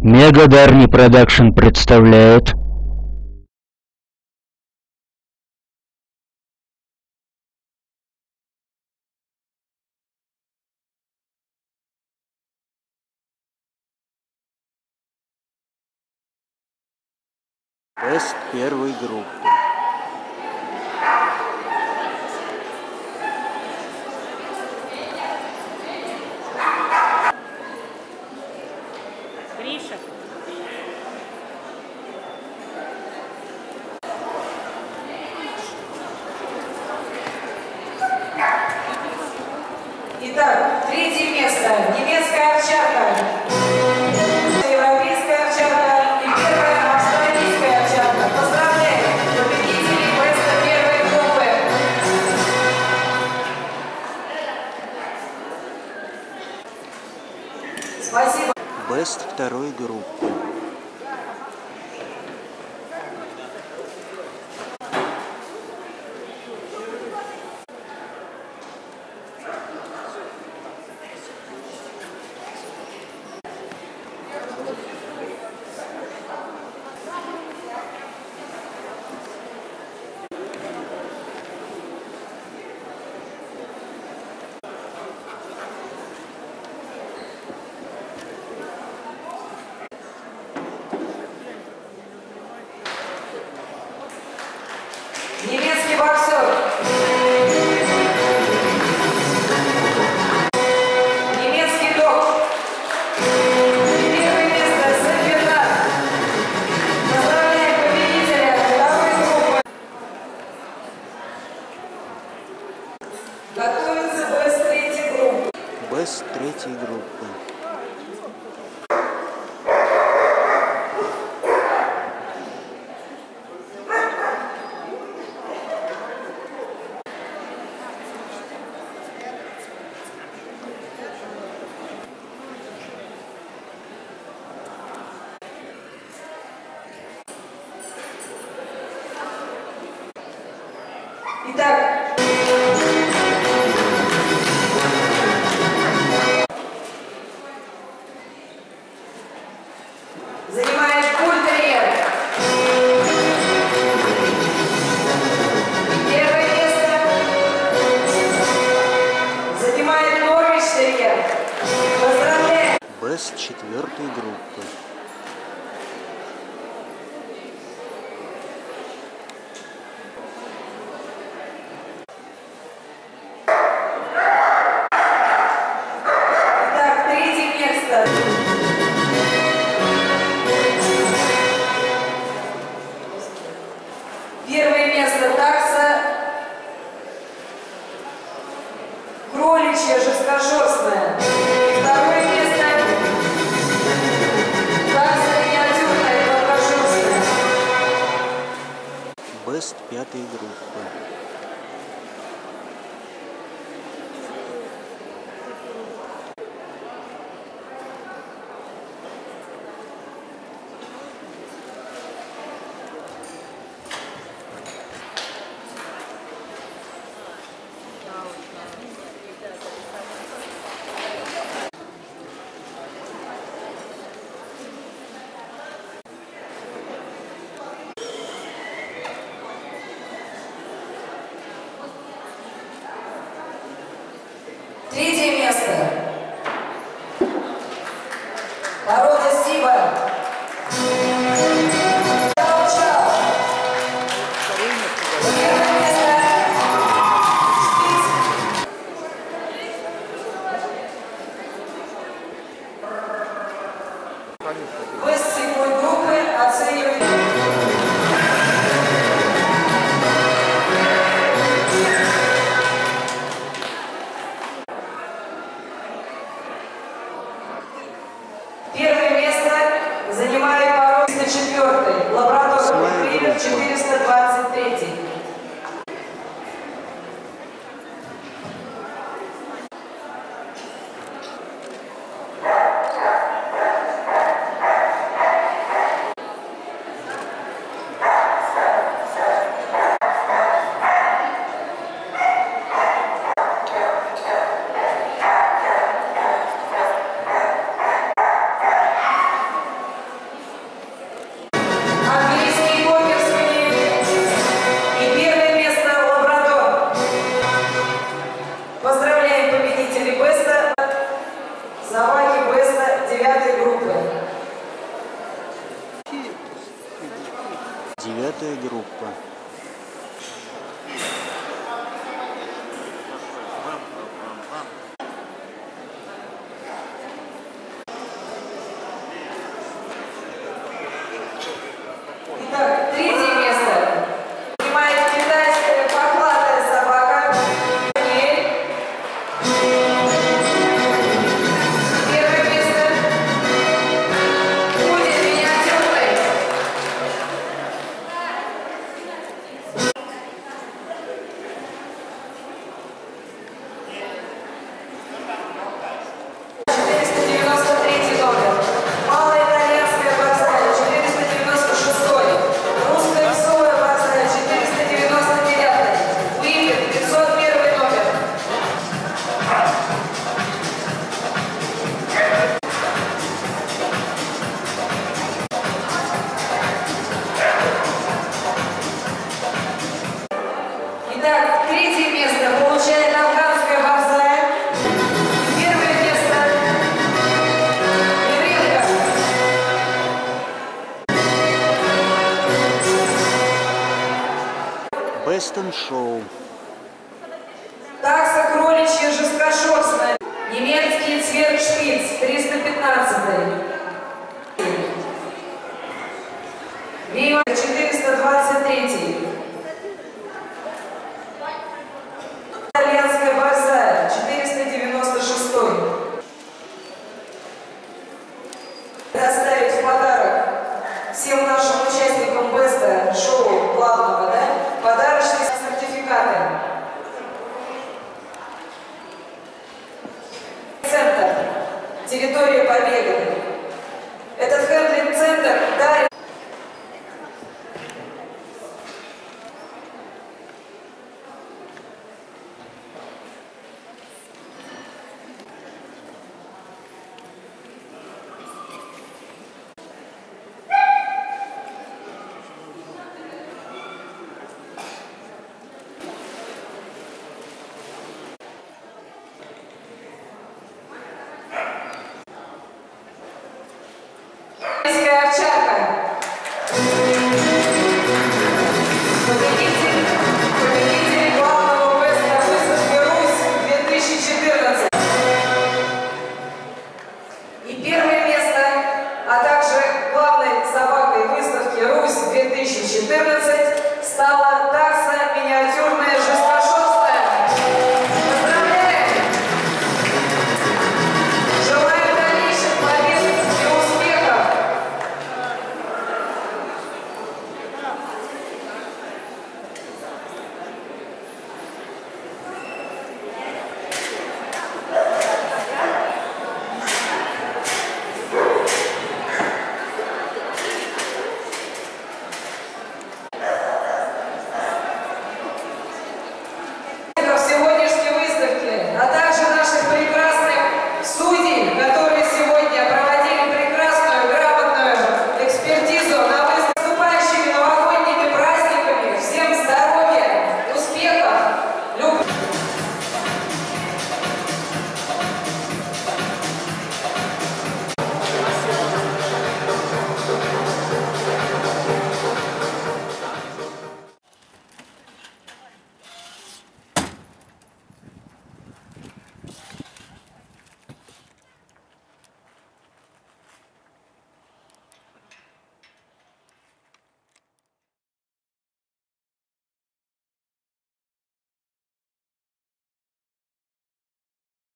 Мега Дарни Production представляет Best первой группы. второй группы. Итак, Quem é esta? девятая группа. Шоу. Такса кроличья жесткошерстная. Немецкий цвергшпиц 315. Вива 4. 14 стало